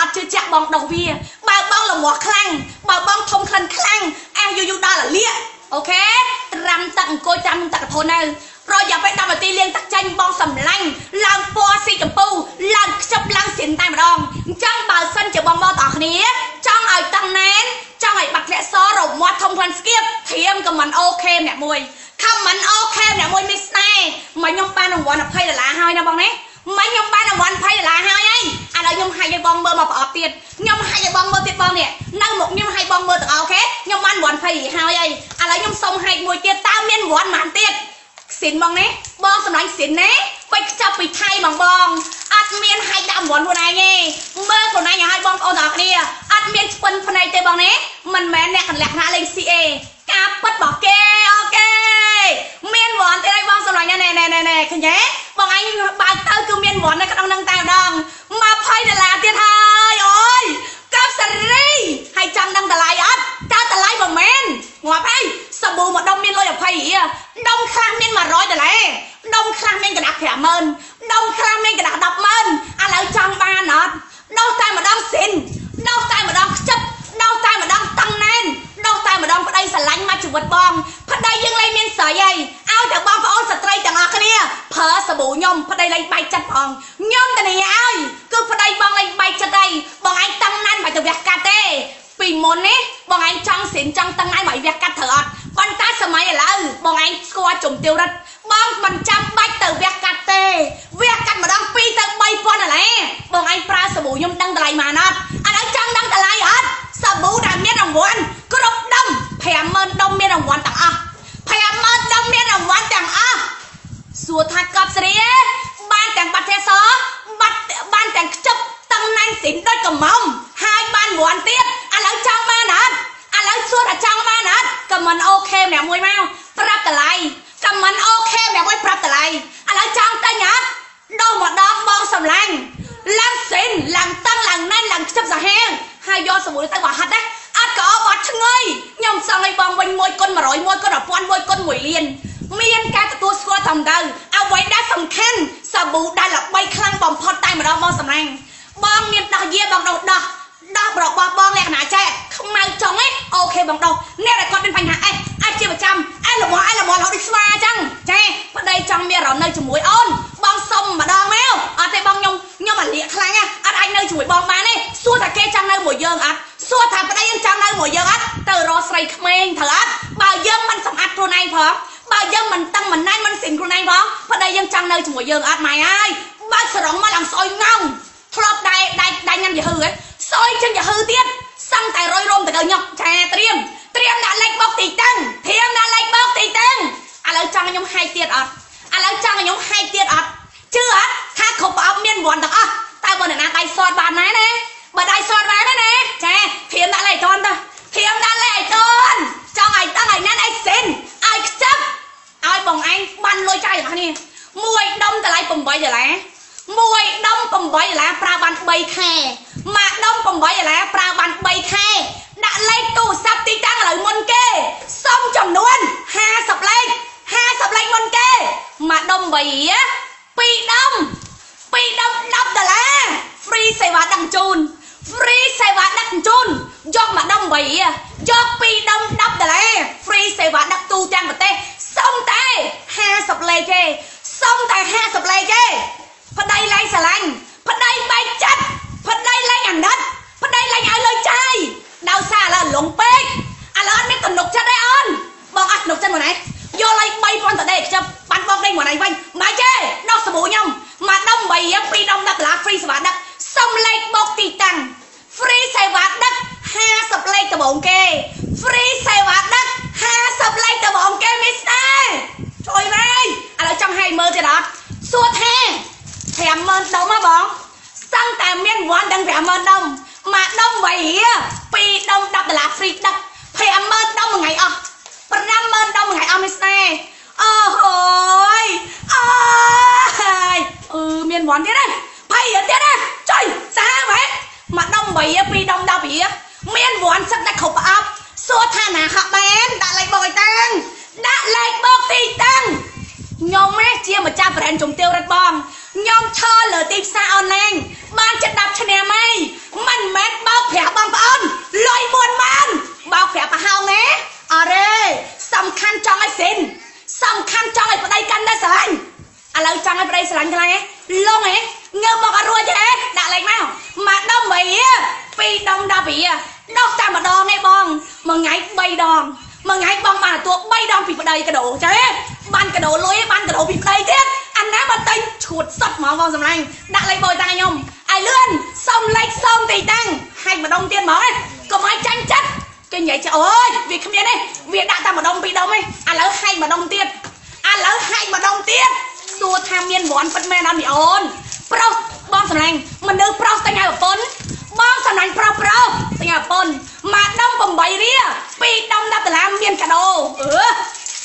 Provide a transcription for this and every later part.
អត់ជឿជាក់បងដោះវា បើបងលមាស់ខ្លាំងបើបងធំក្លិនខ្លាំងអះយូរយូរដល់លាកអូខេត្រាំទឹកអង្គុយត្រាំទឹកកធននៅប្រយ័ត្នពេល10នាទីលាងទឹកចាញ់បងសម្លាញ់ឡើងពណ៌ស៊ីចម្ពូឡើងខ្ជិបឡើងស្រិនតែម្ដងអញ្ចឹងបើសិនជាបងបងទាំងអស់គ្នាចង់ឲ្យតឹងណែនចង់ឲ្យបាត់ធ្លាក់សរមាត់ធំខ្លាំងស្គៀបធៀមក៏មិនអូខេម្នាក់មួយខំមិនអូខេម្នាក់មួយមីស្នេហ៍មកខ្ញុំបានរង្វាន់20ដុល្លារហើយណាបងណា មិនខ្ញុំបានរង្វាន់20ដុល្លារហើយហើយឥឡូវខ្ញុំហាយឲ្យបងមើលមកប្រអប់ទៀតខ្ញុំហាយឲ្យបងមើលទៀតបងនេះនៅមុខខ្ញុំហាយបងមើលទាំងអស់អូខេខ្ញុំបានរង្វាន់20ហើយហើយឥឡូវខ្ញុំសុំហាយមួយទៀតតើមានរង្វាន់ប៉ុន្មានទៀតសិនបងណាបងសម្លាញ់សិនណាបាច់ខ្ចប់ពីថៃបងបងអត់មានហាយដាក់រង្វាន់ខ្លួនឯងទេមើលខ្លួនឯងឲ្យបងប្អូនទាំងអស់គ្នាអត់មានស្ពិនភ្នែកទេបងណាមិនមែនអ្នកកលក្ខណៈលេង CA ការពិតរបស់គេអូខេមានវ៉ាន់ទៀតឲ្យបងសម្លាញ់ណែណែណែណែឃើញទេបងឯងបើកទៅគឺ មានវ៉ាន់នៅក្នុងនឹងតែម្ដង20ដុល្លារទៀតហើយអូយកាប់សេរីហើយចង់ដឹងតម្លៃអត់តើតម្លៃមិនមែនងាប់ហើយសាប៊ូមួយដុំមានលុយ20រៀលដុំខ្លះមាន100ដុល្លារដុំខ្លះមានកណ្ដាស់50000ដុំខ្លះមានកណ្ដាស់100,000ឥឡូវចង់បានអត់ដោះតែម្ដងសិនដោះតែម្ដងខ្ចិបដោះតែម្ដងតឹងណែនដោះតែម្ដងប្តីស្រឡាញ់មកជីវិតបង ប្តីយើងលែងមានស្រីហើយឲ្យតែបងប្អូនស្ត្រីទាំងអស់គ្នាប្រើសាប៊ូខ្ញុំប្តីលែងបែកចិត្តផងខ្ញុំតានីឲ្យគឺប្តីបងលែងបែកចិត្តហើយបងឯងតឹងណែនមិនទៅវះកាត់ទេពីមុននេះបងឯងចង់សិនចង់តឹងឯងមកវះកាត់ត្រូវអត់ប៉ុន្តែសម័យឥឡូវបងឯងស្គាល់ជំទាវរិទ្ធបងមិនចាំបាច់ទៅវះកាត់ទេវះកាត់ម្ដង2ទៅ3000ដុល្លារបងឯងប្រើសាប៊ូខ្ញុំដឹងតម្លៃប៉ុន្មានអត់ឥឡូវចង់ដឹងតម្លៃអត់សាប៊ូដែលមានរង្វាន់គ្រប់ដុំ50000ដុំមានរង្វាន់ទាំងអស់50000ដុំមានរង្វាន់ទាំងអស់សួរថាកប់ស្រីបានទាំងបាត់ទេសបាត់បានទាំងខ្ជប់តឹងណាញ់សិនដូចកំមុំហើយបានរង្វាន់ទៀតឥឡូវចង់បានអត់ឥឡូវសួរថាចង់បានអត់ក៏ មិនអូខេម្នាក់មួយមកប្រាប់តម្លៃក៏មិនអូខេម្នាក់មួយប្រាប់តម្លៃឥឡូវចង់ទិញអត់ដោះម្ដងបងសម្លាញ់ឡើងសិនឡើងតឹងឡើងណែនឡើងខ្ជិបសាហាវហើយយកសមុទ្រទៅបោះហាត់ដែរអត់ក៏អបអត់ឆ្ងើយខ្ញុំសងឲ្យបងវិញមួយគុណ100មួយគុណ1000មួយគុណ1លានមានការទទួលស្គាល់ត្រឹមត្រូវអ្វីដែលសំខាន់សាប៊ូដែលល្បីខ្លាំងបំផុតតែម្ដងបងសម្លាញ់បងមានដោះយាបងដោះដោះ ដោះរបស់បងលក្ខណៈចេះខ្មៅចុងឯងអូខេបងដោះអ្នកដែលគាត់មានបញ្ហាអេអាចជាប្រចាំអេរបស់អេរបស់រហូតដូចស្វាអញ្ចឹងចាប្តីចង់មានអារម្មណ៍នៅជាមួយអូនបងសុំម្ដងមកអត់ទេបងខ្ញុំខ្ញុំអាលៀកខ្លាំងណាអត់អាចនៅជាមួយបងបានទេសួរថាគេចង់នៅមួយយើងអត់សួរថាប្តីយើងចង់នៅមួយយើងអត់ទៅរកស្រីក្មេងត្រូវអត់បើយើងមិនសម្អាតខ្លួនឯងផងបើយើងមិនតឹងមិនណែនមិនសិនខ្លួនឯងផងប្តីយើងចង់នៅជាមួយយើងអត់ម៉ែអើយបើសរងមកឡើងស្អុយងងធ្លាប់ដៃដៃដៃញ៉ាំយហឺហ៎ស្អុយចឹងយហឺទៀតសឹងតែរយរំទៅកៅញុកចាត្រៀមត្រៀមដាក់លេខបោកទីតាំងត្រៀមដាក់លេខបោកទីតាំងឥឡូវចង់ខ្ញុំហែកទៀតអត់ឥឡូវចង់ខ្ញុំហែកទៀតអត់ជឿអត់ថាគ្រប់ប្រអប់មានរង្វាន់ទាំងអស់តែបើអ្នកណាដៃសតបានណាណាបើដៃសតបានណាណាចាព្រាមដាក់លេខតន់ទៅព្រាមដាក់លេខតន់ចង់ឲ្យតឹងឲ្យណានឲ្យសិនឲ្យខ្ចប់ឲ្យបងឯងបានលុយចាយរបស់នេះមួយដុំតម្លៃ8ដុល្លារមួយដុំ8ដុល្លារប្រើបាន3ខែមួយដុំ8ដុល្លារប្រើបាន3ខែដាក់លេខទូរស័ព្ទទីតាំងឥឡូវមុនគេសុំចំនួន50លេខ50លេខមុនគេ មួយដុំ3រៀលពីរដុំពីរដុំ10ដុល្លារ free សេវាដឹកជញ្ជូន free សេវាដឹកជញ្ជូនយកមួយដុំ3រៀលយកពីរដុំ10ដុល្លារ free សេវាដឹកទូទាំងប្រទេសសុំតែ50លេខទេសុំតែ50លេខទេប្តីលែងស្រឡាញ់ប្តីបែកចិត្តប្តីលែងអាណិតប្តីលែងឲ្យលុយចាយដោយសារឥឡូវលងពេកឥឡូវអត់មានទំនុកចិត្តទេអូនបងអត់ទំនុកចិត្តមកណែយកលុយ3000តដេខ្ចប់បានបងដេញមកណៃវិញមិនចេះដោះសាប៊ូខ្ញុំមួយដុំ3រៀលពីរ ដុំ10ដុល្លារ free សេវាដឹកសុំលេខបូកទីតាំង free សេវាដឹក50លេខដំបងគេ free សេវាដឹក50លេខដំបងគេមីស្ទែជួយវិញឥឡូវចង់ឲ្យមើលទៀតអត់សួរថា50000ដុំហ៎បងសឹងតែមានរង្វាន់ទាំង50000ដុំមួយដុំ3រៀលពីរដុំ10ដុល្លារ free ដឹក50000ដុំមួយថ្ងៃអស់50000ដុំមួយថ្ងៃអស់មីស្ទែអូហូយអូយអឺមានរង្វាន់ទៀតទេ ភ័យទៀតណាចុយសាហាវហ៎មកដុំ8ពីរដុំ10ព្រាមានវ៉ាន់សឹកតែគ្រប់ប្រអប់សួរថាណាហាក់បែនដាក់លេខបោកតាំងដាក់លេខបោកទីតាំងខ្ញុំឯងជាម្ចាស់ប្រេនជំទាវរត់បងខ្ញុំឈរលើទីផ្សារអនឡាញបានចិត្ត10ឆ្នាំហើយមិនមែនបោកប្រាស់បងប្អូនលុយ4ម៉ឺនបោកប្រាស់ប្រហោងទេអរេសំខាន់ចង់ឲ្យសិនសំខាន់ចង់ឲ្យប្តីកាន់តែស្រឡាញ់ឥឡូវចង់ឲ្យប្តីស្រឡាញ់ខ្លាំងហ៎លងហ៎ ងើបមកអត់រួចទេដាក់លេខមកមកដុំបីពីរដុំដល់ពីដុសតែម្ដងឯងបងមួយថ្ងៃ3ដងមួយថ្ងៃបងបានទទួល3ដងពីប្តីកដោចាបានកដោលុយបានកដោពីប្តីទៀតអាណាបើតែឈួតសត់ហ្មងបងសម្លាញ់ដាក់លេខបយតាំងខ្ញុំឲ្យលឿនសុំលេខសុំទីតាំងហាច់ម្ដងទៀតហ្មងកុំឲ្យចាញ់ចិត្តគេនិយាយចាអូយវាគ្មានទេវាដាក់តែម្ដងពីរដុំឯងឥឡូវហាច់ម្ដងទៀតឥឡូវហាច់ម្ដងទៀតសួរថាមានវ័នពិតមែនអត់មីអូន ប្រុសបងសម្លាញ់មនុស្សប្រុសតែញ៉ៅប្រពន្ធបងសម្លាញ់ប្រុសប្រុសតែញ៉ៅប្រពន្ធមកដុំ8រៀលពីរដុំ10ដុល្លារមានកាដូអឺ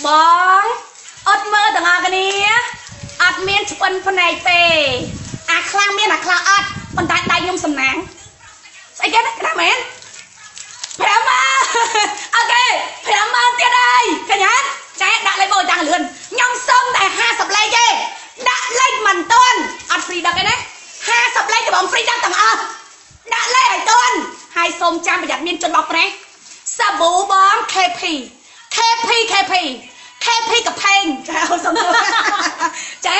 បងអត់មើលទាំងអស់គ្នាអត់មានឆ្ពិនភ្នែកទេ អាខ្លាំងមានអាខ្លាំងអត់ប៉ុន្តែដៃខ្ញុំសំណាងស្អីគេណាក្រាមែន5ម៉ាអូខេ5ម៉ាទៀតហើយកញ្ញាចាដាក់លេខបោតាំងលឿនខ្ញុំសុំតែ50លេខទេ ដាក់លេខមិនតាន់អត់ហ្វ្រីដឹកទេណា50លេខតែបងហ្វ្រីដឹកទាំងអស់ដាក់លេខឲ្យតាន់ហើយសូមចាំប្រយ័ត្នមានជនបោកប្រេះសាប៊ូបង KP KP KP KP កផេងចាអូសុំទោសចា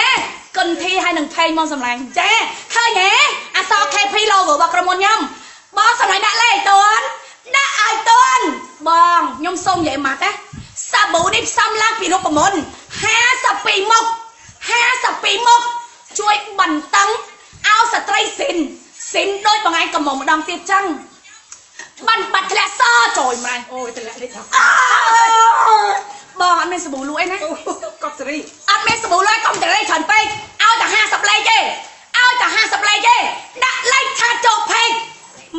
គុនធីហើយនឹងផេងមកសម្លាញ់ចាឃើញហ៎អស KP logo របស់ក្រុមហ៊ុនខ្ញុំបងសម្លាញ់ដាក់លេខឲ្យតាន់ដាក់ឲ្យតាន់បងខ្ញុំសូមនិយាយម៉ាត់ណាសាប៊ូនេះផ្សំឡើងពីរូបមន្ត52មុខ 52មុខជួយបន្តឹងឲ្យស្ត្រីស៊ីនស៊ីនដូចបងឯងកំមុំម្ដងទៀតចឹងបានបាត់ធ្លាក់សចូលម្ល៉េះអូយតម្លាក់លេខថាអើបងអត់មានសាប៊ូលក់អីណាកប់សេរីអត់មានសាប៊ូលក់កុំតលេច្រើនពេកឲ្យតែ50លេខទេឲ្យតែ50លេខទេដាក់លេខឆាតចូលពេក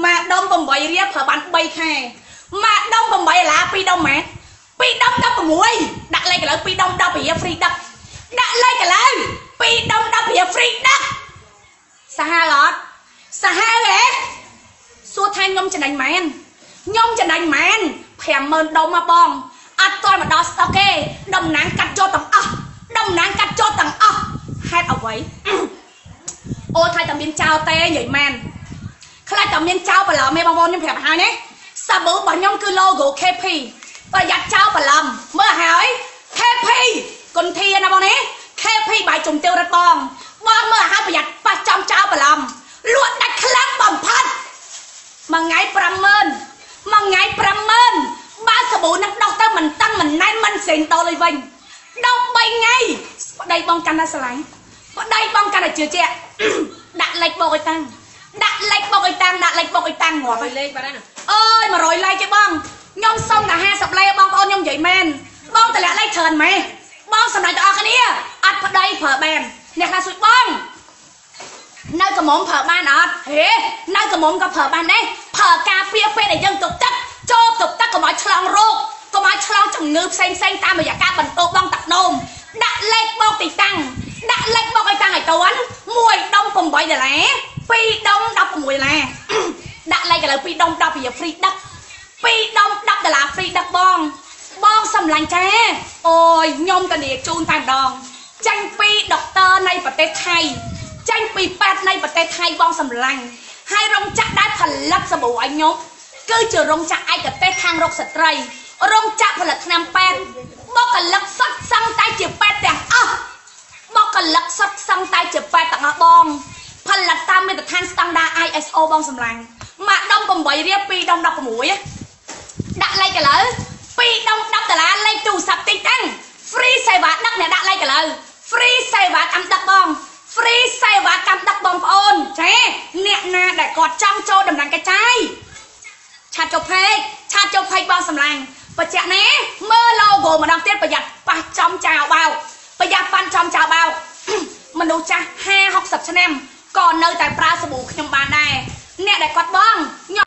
មកដុំ8រៀលប្រើបាន3ខែមកដុំ8ដុល្លារ2ដុំម៉ែ2ដុំ16ដាក់លេខឥឡូវ2ដុំ10រៀល free ដឹកដាក់លេខឥឡូវ2ដុំ10រៀល free ដឹក សាហាវអត់សាហាវហ៎សួរថាខ្ញុំចំណេញមែនខ្ញុំចំណេញមែន50000ដុំមកបងអត់ទាន់មកដល់ស្តុកទេតំណាងកាត់ចូលទាំងអស់តំណាងកាត់ចូលទាំងអស់ហេតុអ្វីអូថៃតែមានចោលទេនិយាយមែនខ្លាចតែមានចោលបន្លំទេបងប្អូនខ្ញុំប្រាប់ឲ្យណាសាប៊ូរបស់ខ្ញុំគឺ logo KP ប្រយ័ត្នចោលបន្លំមើលហើយ KP គុនធាណាបងនេះ KP បាយជំទាវរត់បងបងមើលឲ្យប្រយ័ត្ន ប៉ះចំចោលបន្លំលក់ដាច់ខ្លាំងបំផុតមួយថ្ងៃ50000មួយថ្ងៃ50000បើសាប៊ូនឹងដោះទៅមិនតឹងមិនណែនមិនសេងតលឲ្យវិញដោះ3ថ្ងៃប្តីបងកាន់តែស្រឡាញ់ប្តីបងកាន់តែជឿជាក់ដាក់លេខបោកឲ្យតាំងដាក់លេខបោកឲ្យតាំងដាក់លេខបោកឲ្យតាំងងាប់ហើយលេខបាត់ហើយណាអើយ100លេខទេបងខ្ញុំសុំតែ50លេខបងប្អូនខ្ញុំនិយាយមែនបងតម្លាក់លេខច្រើនម៉េះបងសម្រាប់ទាំងអស់គ្នាអត់ប្តីប្រើបែនអ្នកខ្លះសួរបង នៅកំមុំប្រើបានអត់ហេនៅកំមុំក៏ប្រើបានដែរប្រើការពារពេលដែលយើងទុកទឹកចូលទុកទឹកកុំឲ្យឆ្លងរោគកុំឲ្យឆ្លងជំងឺផ្សេងផ្សេងៗតាមរយៈការបន្តបងទឹកនោមដាក់លេខបោកទីតាំងដាក់លេខបោកឲ្យតាំងឲ្យតាន់1ដុំ8ដុល្លារ2ដុំ16ដុល្លារដាក់លេខឥឡូវ2ដុំ10រៀល free ដឹក2ដុំ10ដុល្លារ free ដឹកបងបងសំឡាញ់ចាអូយខ្ញុំតានីជូនតែម្ដងចាញ់ពីដុកទ័រនៃប្រទេសថៃ ចាញ់ពីពេទ្យនៃប្រទេសថៃបងសំឡាញ់ហើយរោងចក្រដែលផលិតសាប៊ូឲ្យខ្ញុំគឺជារោងចក្រឯកទេសខាងរោគស្ត្រីរោងចក្រផលិតថ្នាំពេទ្យបុគ្គលិកសុទ្ធសឹងតែជាពេទ្យទាំងអស់បុគ្គលិកសុទ្ធសឹងតែជាពេទ្យទាំងអស់បងផលិតតាមមាត្រដ្ឋានស្តង់ដារ ISO បងសម្លាញ់មកដុំ8រៀល2ដុំ16ដាក់លេខឥឡូវ2ដុំ10ដុល្លារលេខទូរស័ព្ទតិចហ្នឹង free សេវាដឹកអ្នកដាក់លេខឥឡូវ free សេវាកម្មដឹកបង free សេវាកម្មដឹកបងប្អូនចាអ្នកណាដែលគាត់ចង់ចូលដំណើរកាចាយឆាតចុះផេកឆាតចុះផេកបងសម្លាញ់បច្ចៈណាមើល logo ម្ដងទៀតប្រយ័ត្នប៉ះចំចោលបោកប្រយ័ត្នប៉ាន់ចំចោលបោកមនុស្សចាស់50 60ឆ្នាំក៏នៅតែប្រើសាប៊ូខ្ញុំបានដែរអ្នកដែលគាត់បងខ្ញុំ